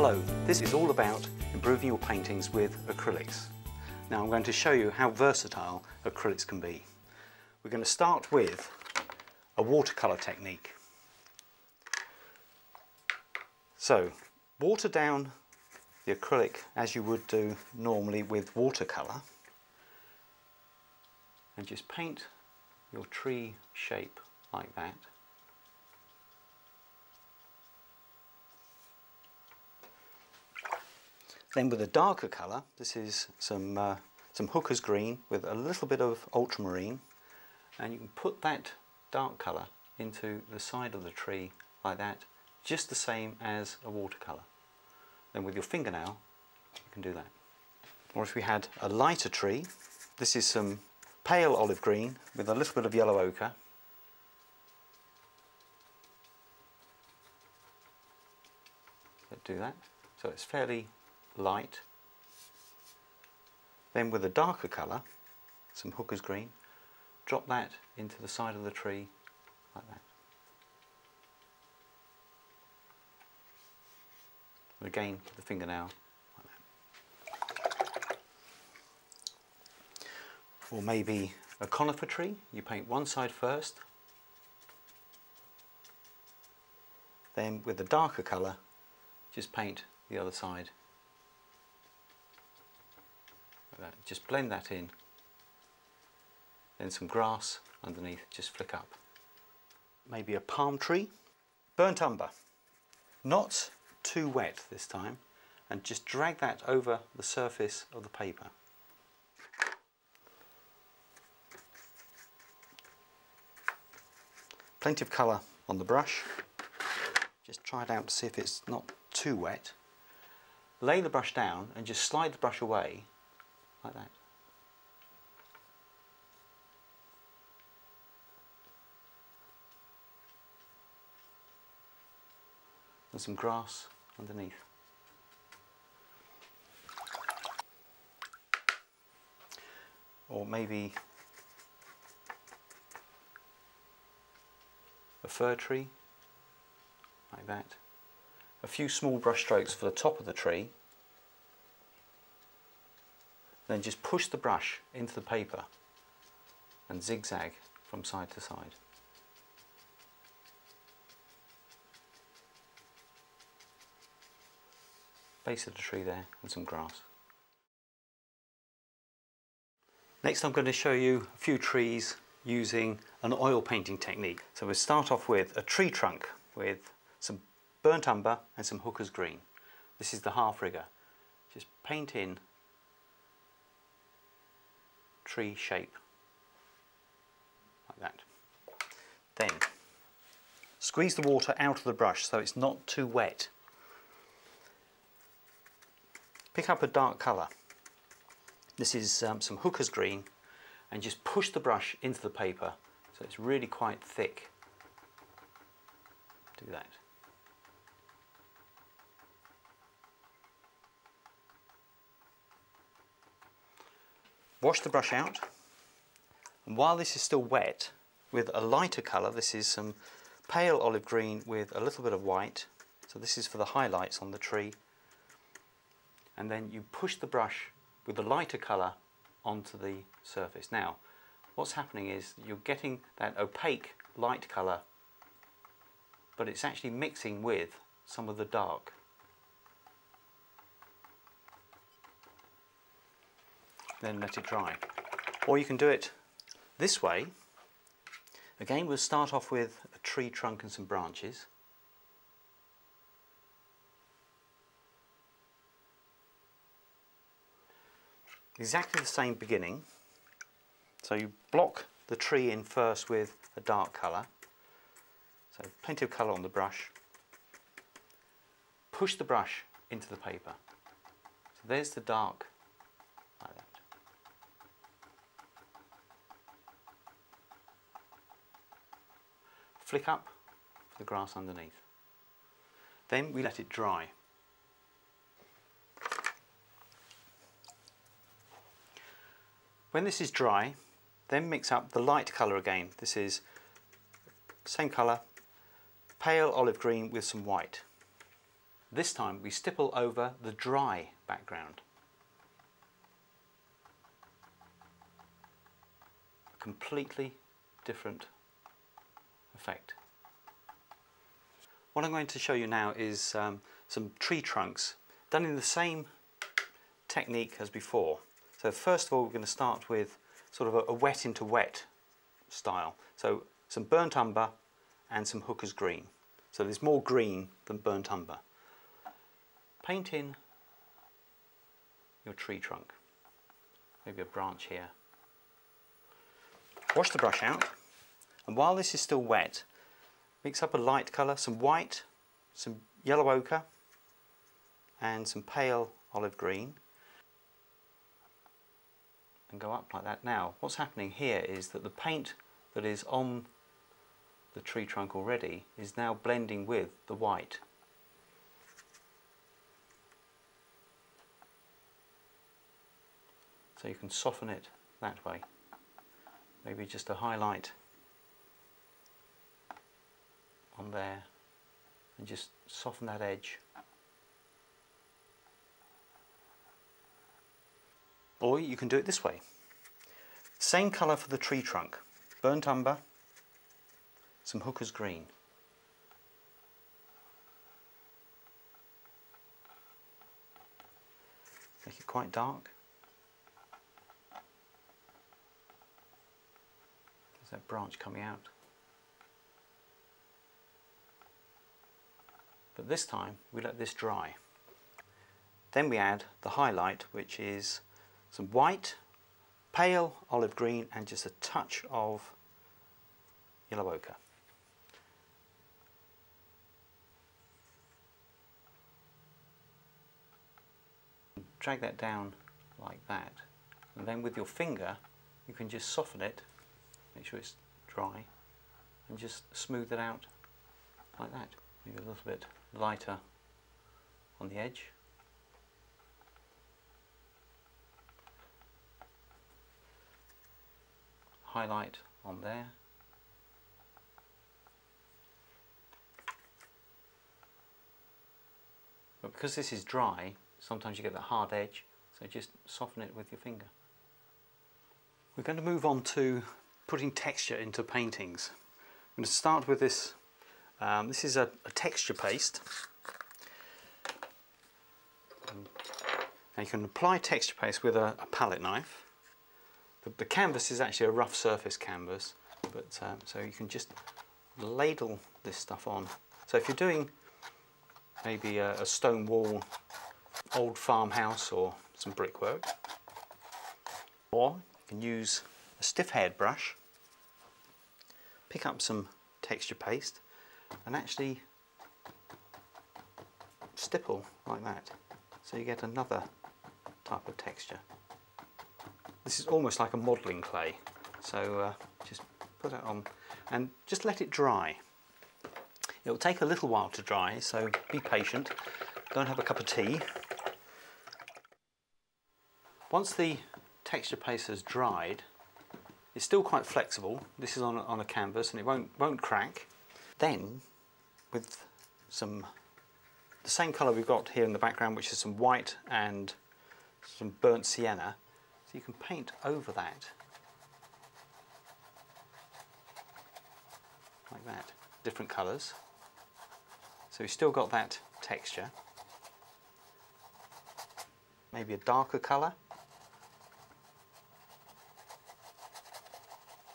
Hello, this is all about improving your paintings with acrylics. Now I'm going to show you how versatile acrylics can be. We're going to start with a watercolour technique. So, water down the acrylic as you would do normally with watercolour and just paint your tree shape like that. Then with a darker colour, this is some, uh, some hooker's green with a little bit of ultramarine and you can put that dark colour into the side of the tree like that, just the same as a watercolour. Then with your fingernail, you can do that. Or if we had a lighter tree, this is some pale olive green with a little bit of yellow ochre. Let's do that. So it's fairly light. Then with a darker colour, some hooker's green, drop that into the side of the tree like that. And again with the fingernail like that. Or maybe a conifer tree, you paint one side first, then with a darker colour just paint the other side like just blend that in. Then some grass underneath just flick up. Maybe a palm tree. Burnt umber. Not too wet this time. And just drag that over the surface of the paper. Plenty of colour on the brush. Just try it out to see if it's not too wet. Lay the brush down and just slide the brush away like that. And some grass underneath. Or maybe a fir tree, like that. A few small brush strokes for the top of the tree then just push the brush into the paper and zigzag from side to side. Base of the tree there and some grass. Next I'm going to show you a few trees using an oil painting technique. So we'll start off with a tree trunk with some burnt umber and some hooker's green. This is the half rigger. Just paint in tree shape like that. Then squeeze the water out of the brush so it's not too wet. Pick up a dark colour. This is um, some hooker's green and just push the brush into the paper so it's really quite thick. Do that. Wash the brush out. And while this is still wet with a lighter colour, this is some pale olive green with a little bit of white. So this is for the highlights on the tree. And then you push the brush with the lighter colour onto the surface. Now what's happening is you're getting that opaque light colour but it's actually mixing with some of the dark then let it dry. Or you can do it this way. Again, we'll start off with a tree trunk and some branches. Exactly the same beginning. So you block the tree in first with a dark colour. So plenty of colour on the brush. Push the brush into the paper. So there's the dark flick up the grass underneath. Then we let it dry. When this is dry, then mix up the light colour again. This is same colour, pale olive green with some white. This time we stipple over the dry background. Completely different effect. What I'm going to show you now is um, some tree trunks done in the same technique as before. So first of all we're going to start with sort of a, a wet into wet style. So some burnt umber and some hooker's green. So there's more green than burnt umber. Paint in your tree trunk, maybe a branch here. Wash the brush out and while this is still wet mix up a light colour, some white, some yellow ochre and some pale olive green and go up like that. Now what's happening here is that the paint that is on the tree trunk already is now blending with the white. So you can soften it that way. Maybe just a highlight on there and just soften that edge. Or you can do it this way. Same colour for the tree trunk. Burnt umber, some hooker's green. Make it quite dark. There's that branch coming out. But this time we let this dry. Then we add the highlight which is some white, pale olive green and just a touch of yellow ochre. Drag that down like that and then with your finger you can just soften it, make sure it's dry and just smooth it out like that. Maybe a little bit lighter on the edge. Highlight on there. But because this is dry, sometimes you get that hard edge, so just soften it with your finger. We're going to move on to putting texture into paintings. I'm going to start with this um, this is a, a, texture paste. Now you can apply texture paste with a, a palette knife. The, the, canvas is actually a rough surface canvas, but um, so you can just ladle this stuff on. So if you're doing maybe a, a stone wall, old farmhouse or some brickwork, or you can use a stiff haired brush, pick up some texture paste and actually stipple like that so you get another type of texture. This is almost like a modelling clay so uh, just put it on and just let it dry. It will take a little while to dry so be patient. Go and have a cup of tea. Once the texture paste has dried it's still quite flexible. This is on on a canvas and it won't, won't crack. Then, with some the same colour we've got here in the background, which is some white and some burnt sienna, so you can paint over that like that, different colours. So you've still got that texture. Maybe a darker colour.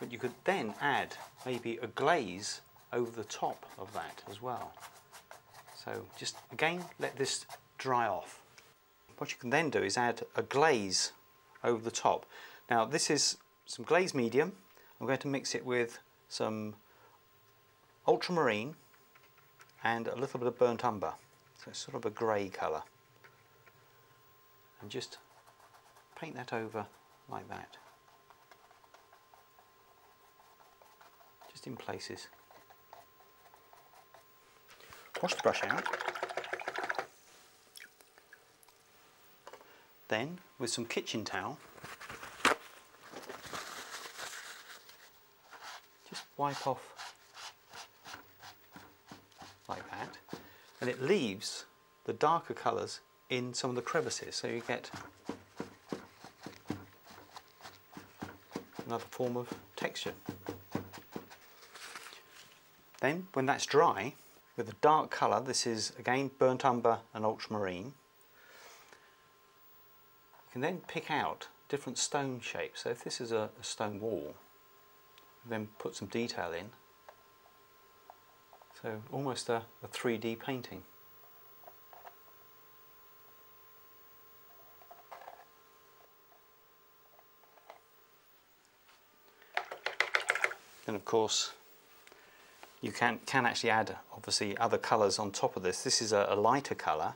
But you could then add maybe a glaze over the top of that as well. So just again let this dry off. What you can then do is add a glaze over the top. Now this is some glaze medium. I'm going to mix it with some ultramarine and a little bit of burnt umber. So it's sort of a grey colour. And just paint that over like that. Just in places. Wash the brush out. Then, with some kitchen towel, just wipe off like that. And it leaves the darker colours in some of the crevices so you get another form of texture. Then when that's dry with a dark colour, this is again burnt umber and ultramarine, you can then pick out different stone shapes. So if this is a, a stone wall, then put some detail in. So almost a, a 3D painting. Then of course you can, can actually add obviously other colours on top of this. This is a, a lighter colour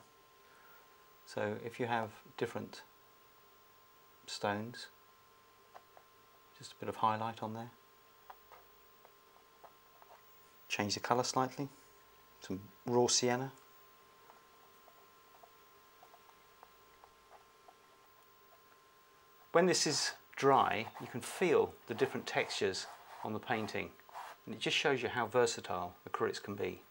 so if you have different stones, just a bit of highlight on there. Change the colour slightly, some raw sienna. When this is dry, you can feel the different textures on the painting and it just shows you how versatile acrylics can be.